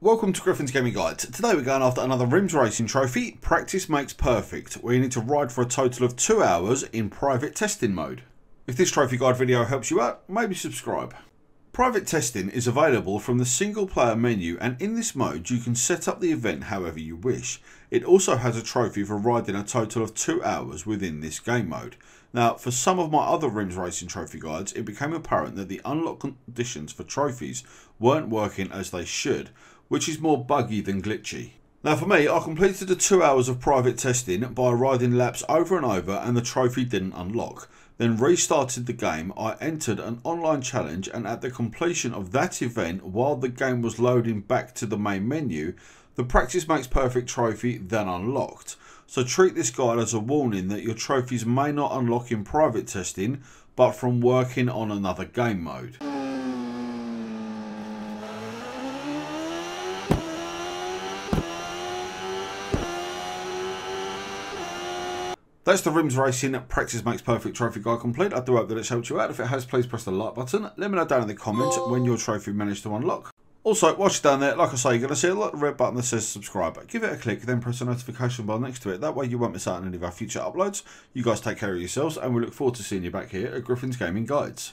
Welcome to Griffin's Gaming Guide. Today we're going after another Rims Racing trophy, Practice Makes Perfect, where you need to ride for a total of two hours in private testing mode. If this trophy guide video helps you out, maybe subscribe. Private testing is available from the single player menu and in this mode you can set up the event however you wish. It also has a trophy for riding a total of two hours within this game mode. Now for some of my other Rims Racing trophy guides it became apparent that the unlock conditions for trophies weren't working as they should which is more buggy than glitchy. Now for me, I completed the two hours of private testing by riding laps over and over and the trophy didn't unlock. Then restarted the game, I entered an online challenge and at the completion of that event while the game was loading back to the main menu, the Practice Makes Perfect trophy then unlocked. So treat this guide as a warning that your trophies may not unlock in private testing, but from working on another game mode. That's the Rims Racing Practice Makes Perfect Trophy Guide complete. I do hope that it's helped you out. If it has, please press the like button. Let me know down in the comments when your trophy managed to unlock. Also, you're down there, like I say, you're going to see a little red button that says subscribe. Give it a click, then press the notification bell next to it. That way you won't miss out on any of our future uploads. You guys take care of yourselves, and we look forward to seeing you back here at Griffin's Gaming Guides.